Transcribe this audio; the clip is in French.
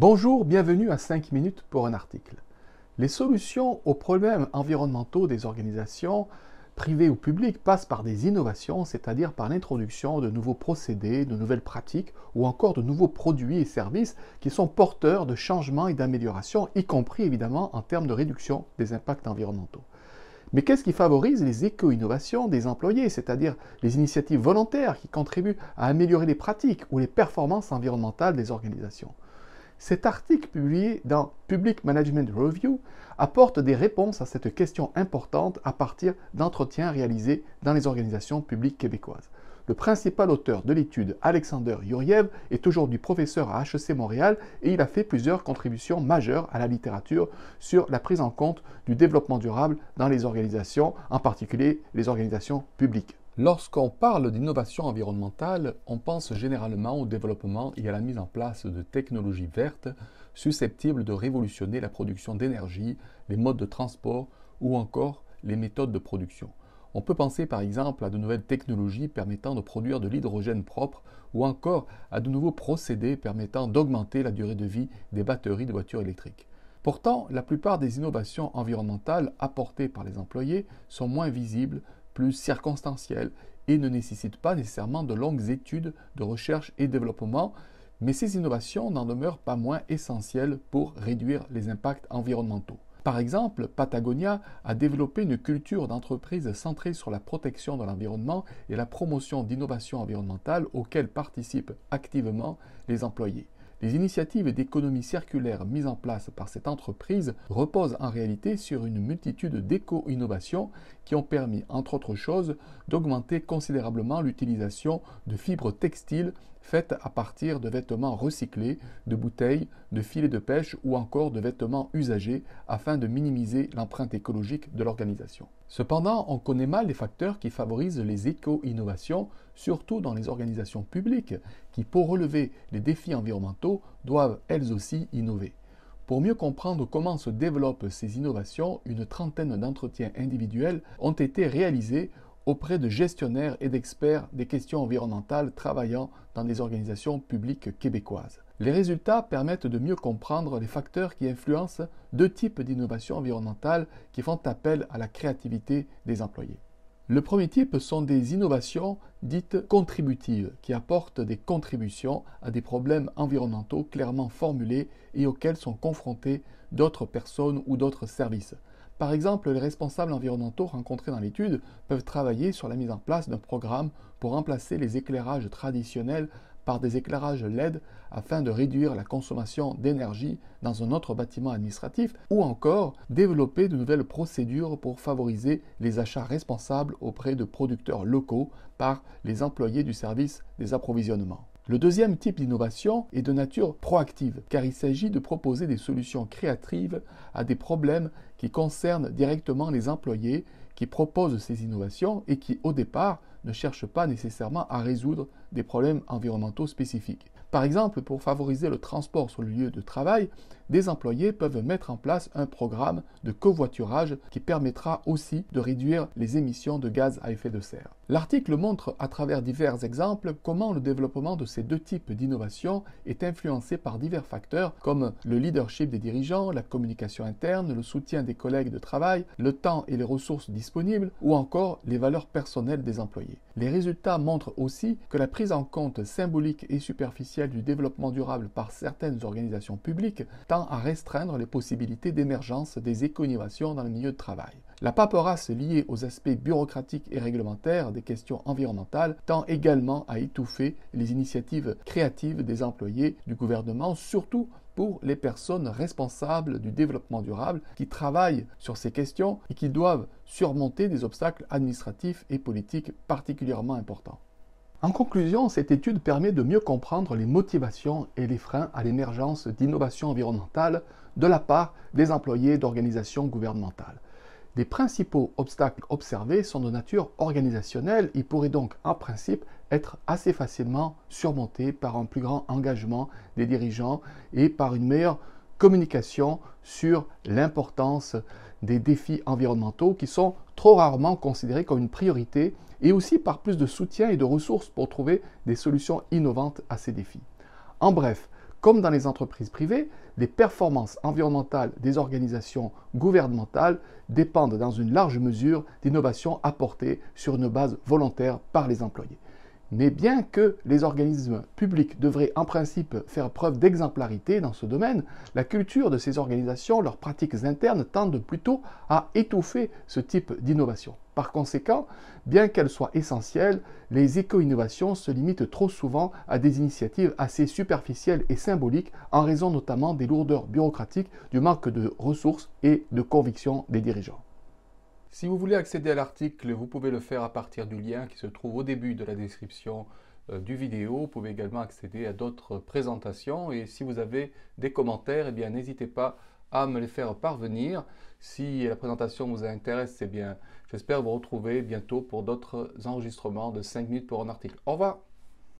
Bonjour, bienvenue à 5 minutes pour un article. Les solutions aux problèmes environnementaux des organisations, privées ou publiques, passent par des innovations, c'est-à-dire par l'introduction de nouveaux procédés, de nouvelles pratiques ou encore de nouveaux produits et services qui sont porteurs de changements et d'améliorations, y compris évidemment en termes de réduction des impacts environnementaux. Mais qu'est-ce qui favorise les éco-innovations des employés, c'est-à-dire les initiatives volontaires qui contribuent à améliorer les pratiques ou les performances environnementales des organisations? Cet article publié dans Public Management Review apporte des réponses à cette question importante à partir d'entretiens réalisés dans les organisations publiques québécoises. Le principal auteur de l'étude, Alexander Yuriev, est aujourd'hui professeur à HEC Montréal et il a fait plusieurs contributions majeures à la littérature sur la prise en compte du développement durable dans les organisations, en particulier les organisations publiques. Lorsqu'on parle d'innovation environnementale, on pense généralement au développement et à la mise en place de technologies vertes susceptibles de révolutionner la production d'énergie, les modes de transport ou encore les méthodes de production. On peut penser par exemple à de nouvelles technologies permettant de produire de l'hydrogène propre ou encore à de nouveaux procédés permettant d'augmenter la durée de vie des batteries de voitures électriques. Pourtant, la plupart des innovations environnementales apportées par les employés sont moins visibles plus circonstancielles et ne nécessitent pas nécessairement de longues études de recherche et développement, mais ces innovations n'en demeurent pas moins essentielles pour réduire les impacts environnementaux. Par exemple, Patagonia a développé une culture d'entreprise centrée sur la protection de l'environnement et la promotion d'innovations environnementales auxquelles participent activement les employés. Les initiatives d'économie circulaire mises en place par cette entreprise reposent en réalité sur une multitude d'éco-innovations qui ont permis, entre autres choses, d'augmenter considérablement l'utilisation de fibres textiles faites à partir de vêtements recyclés, de bouteilles, de filets de pêche ou encore de vêtements usagés afin de minimiser l'empreinte écologique de l'organisation. Cependant, on connaît mal les facteurs qui favorisent les éco-innovations, surtout dans les organisations publiques, qui, pour relever les défis environnementaux, doivent elles aussi innover. Pour mieux comprendre comment se développent ces innovations, une trentaine d'entretiens individuels ont été réalisés auprès de gestionnaires et d'experts des questions environnementales travaillant dans des organisations publiques québécoises. Les résultats permettent de mieux comprendre les facteurs qui influencent deux types d'innovations environnementales qui font appel à la créativité des employés. Le premier type sont des innovations dites contributives, qui apportent des contributions à des problèmes environnementaux clairement formulés et auxquels sont confrontés d'autres personnes ou d'autres services. Par exemple, les responsables environnementaux rencontrés dans l'étude peuvent travailler sur la mise en place d'un programme pour remplacer les éclairages traditionnels par des éclairages LED afin de réduire la consommation d'énergie dans un autre bâtiment administratif ou encore développer de nouvelles procédures pour favoriser les achats responsables auprès de producteurs locaux par les employés du service des approvisionnements. Le deuxième type d'innovation est de nature proactive, car il s'agit de proposer des solutions créatives à des problèmes qui concernent directement les employés qui proposent ces innovations et qui, au départ, ne cherchent pas nécessairement à résoudre des problèmes environnementaux spécifiques. Par exemple, pour favoriser le transport sur le lieu de travail, des employés peuvent mettre en place un programme de covoiturage qui permettra aussi de réduire les émissions de gaz à effet de serre. L'article montre à travers divers exemples comment le développement de ces deux types d'innovation est influencé par divers facteurs comme le leadership des dirigeants, la communication interne, le soutien des collègues de travail, le temps et les ressources disponibles ou encore les valeurs personnelles des employés. Les résultats montrent aussi que la prise en compte symbolique et superficielle du développement durable par certaines organisations publiques tend à restreindre les possibilités d'émergence des éco-innovations dans le milieu de travail. La paperasse liée aux aspects bureaucratiques et réglementaires des questions environnementales tend également à étouffer les initiatives créatives des employés du gouvernement, surtout pour les personnes responsables du développement durable qui travaillent sur ces questions et qui doivent surmonter des obstacles administratifs et politiques particulièrement importants. En conclusion, cette étude permet de mieux comprendre les motivations et les freins à l'émergence d'innovations environnementales de la part des employés d'organisations gouvernementales. Les principaux obstacles observés sont de nature organisationnelle et pourraient donc en principe être assez facilement surmontés par un plus grand engagement des dirigeants et par une meilleure communication sur l'importance des défis environnementaux qui sont trop rarement considérés comme une priorité et aussi par plus de soutien et de ressources pour trouver des solutions innovantes à ces défis. En bref, Comme dans les entreprises privées, les performances environnementales des organisations gouvernementales dépendent dans une large mesure d'innovations apportées sur une base volontaire par les employés. Mais bien que les organismes publics devraient en principe faire preuve d'exemplarité dans ce domaine, la culture de ces organisations, leurs pratiques internes tendent plutôt à étouffer ce type d'innovation. Par conséquent, bien qu'elles soient essentielles, les éco-innovations se limitent trop souvent à des initiatives assez superficielles et symboliques en raison notamment des lourdeurs bureaucratiques, du manque de ressources et de conviction des dirigeants. Si vous voulez accéder à l'article, vous pouvez le faire à partir du lien qui se trouve au début de la description euh, du vidéo. Vous pouvez également accéder à d'autres présentations et si vous avez des commentaires, eh bien n'hésitez pas à me les faire parvenir. Si la présentation vous intéresse, eh bien j'espère vous retrouver bientôt pour d'autres enregistrements de 5 minutes pour un article. Au revoir